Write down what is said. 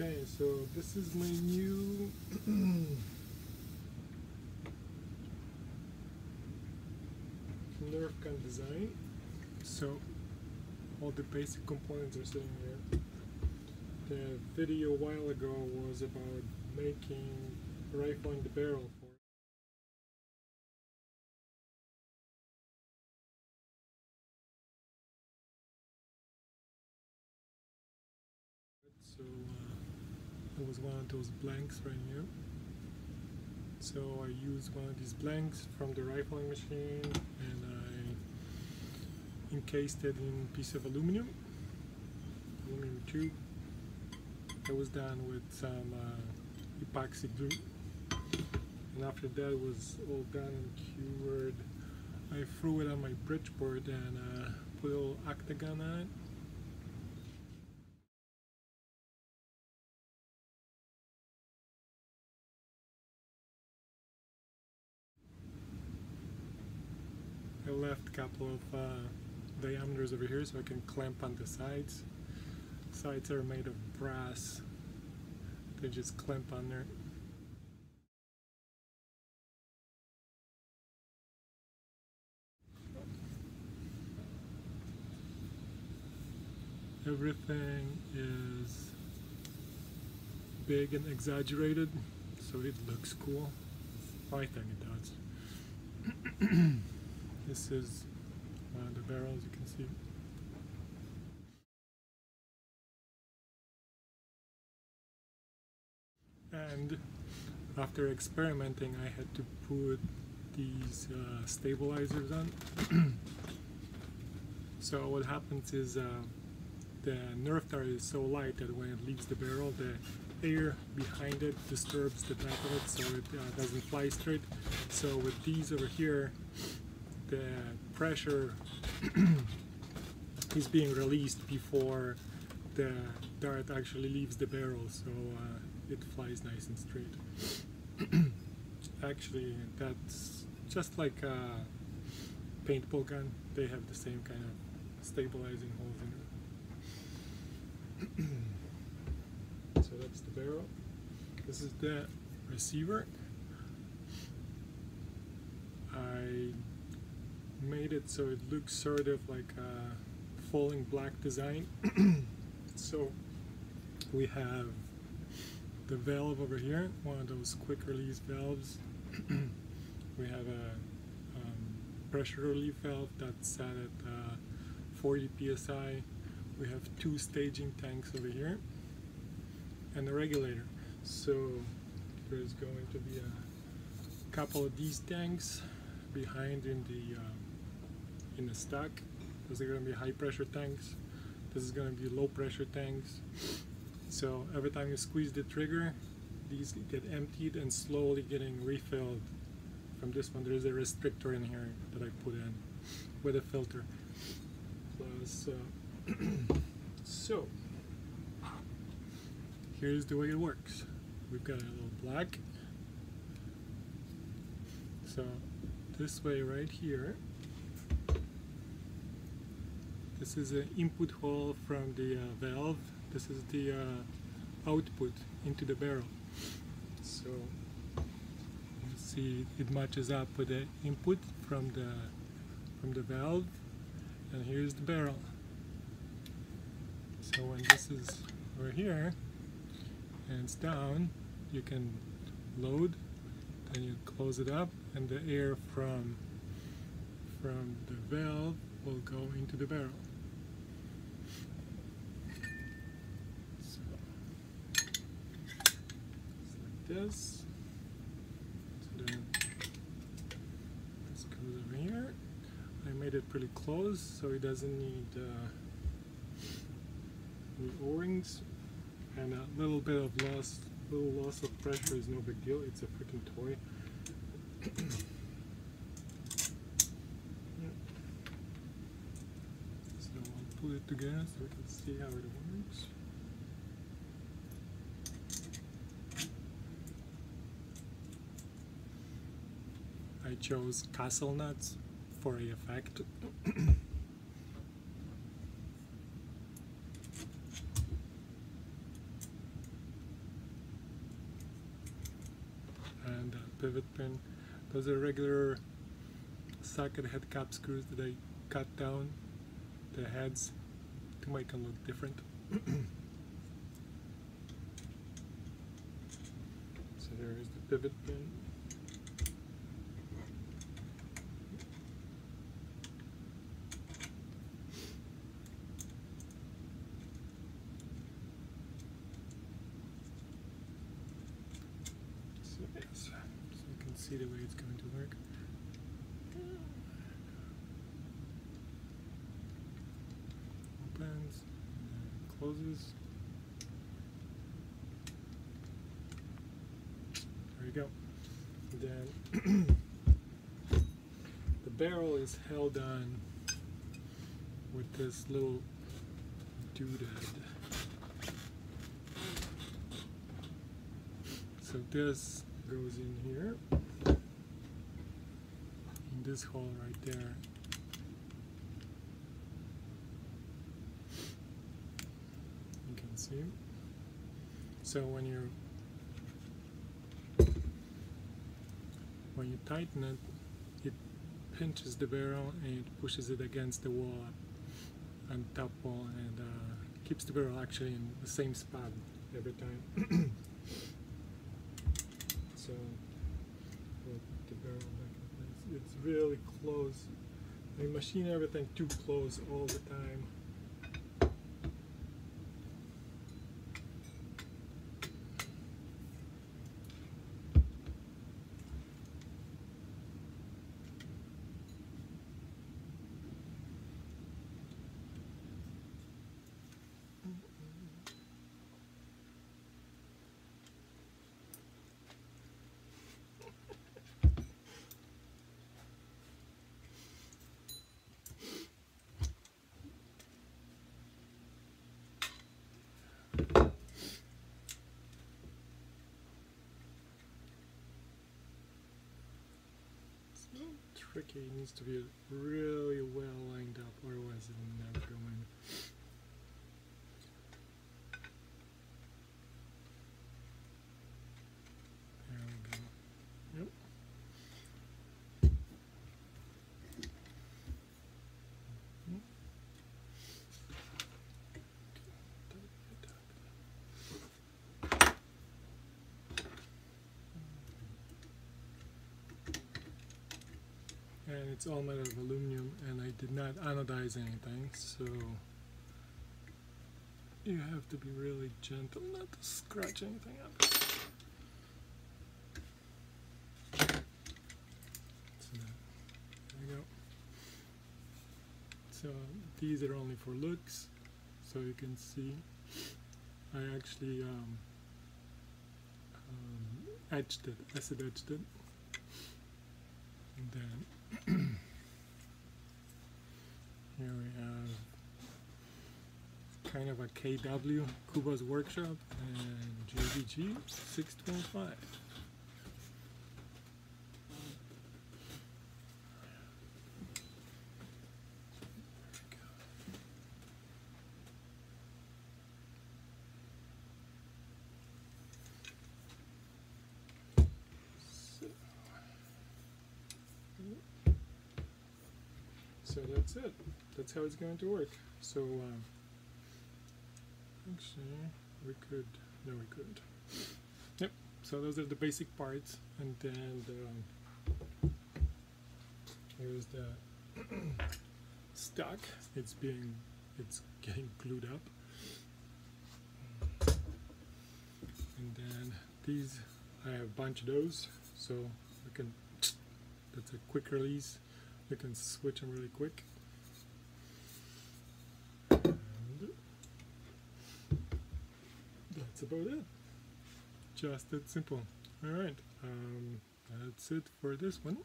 Okay, so this is my new Nerf gun design. So all the basic components are sitting here. The video a while ago was about making rifling the barrel was one of those blanks right here. So I used one of these blanks from the rifling machine and I encased it in a piece of aluminum, aluminum tube. That was done with some uh, epoxy glue. And after that was all done and cured, I threw it on my Bridgeport and uh, put a little octagon on it. Left a couple of uh, diameters over here so I can clamp on the sides. Sides are made of brass. They just clamp on there. Everything is big and exaggerated so it looks cool. I think it does. This is one of the barrels you can see. And after experimenting, I had to put these uh, stabilizers on. so what happens is uh, the Nerf dart is so light that when it leaves the barrel, the air behind it disturbs the back of it so it uh, doesn't fly straight. So with these over here, the pressure is being released before the dart actually leaves the barrel so uh, it flies nice and straight. Actually that's just like a paintball gun. They have the same kind of stabilizing holes in it. So that's the barrel. This is the receiver. I made it so it looks sort of like a falling block design. so we have the valve over here, one of those quick release valves. we have a um, pressure relief valve that's set at uh, 40 psi. We have two staging tanks over here and a regulator. So there's going to be a couple of these tanks behind in the uh, in the stack. Those are going to be high pressure tanks. This is going to be low pressure tanks. So every time you squeeze the trigger, these get emptied and slowly getting refilled. From this one, there is a restrictor in here that I put in with a filter. Plus, uh, so here's the way it works. We've got a little black. So this way right here this is an input hole from the uh, valve. This is the uh, output into the barrel. So you see it matches up with the input from the from the valve, and here's the barrel. So when this is over here and it's down, you can load, then you close it up, and the air from from the valve will go into the barrel. This. This goes over here. I made it pretty close so it doesn't need uh, O-rings and a little bit of loss, little loss of pressure is no big deal. It's a freaking toy. So I'll put it together so we can see how it works. I chose castle nuts for a effect. and a pivot pin. Those are regular socket head cap screws that I cut down the heads to make them look different. so there is the pivot pin. See the way it's going to work. Opens closes. There you go. Then the barrel is held on with this little doodad. So this goes in here, this hole right there. You can see. So when you when you tighten it, it pinches the barrel and pushes it against the wall and top wall and uh, keeps the barrel actually in the same spot every time. so the barrel back in place. It's really close. I machine everything too close all the time. It's It needs to be really well lined up, otherwise it'll never go in. There we go. Yep. Mhm. And it's all made out of aluminum and I did not anodize anything so you have to be really gentle not to scratch anything up. So there go. So these are only for looks so you can see. I actually um, um, etched it acid etched it. And then here we have kind of a KW, Kuba's Workshop, and JVG 625. So that's it. That's how it's going to work. So um, actually, we could. No, we couldn't. Yep. So those are the basic parts, and then the, here's the stock. It's being, it's getting glued up, and then these. I have a bunch of those, so we can. That's a quick release you can switch them really quick. And that's about it. Just that simple. Alright, um, that's it for this one.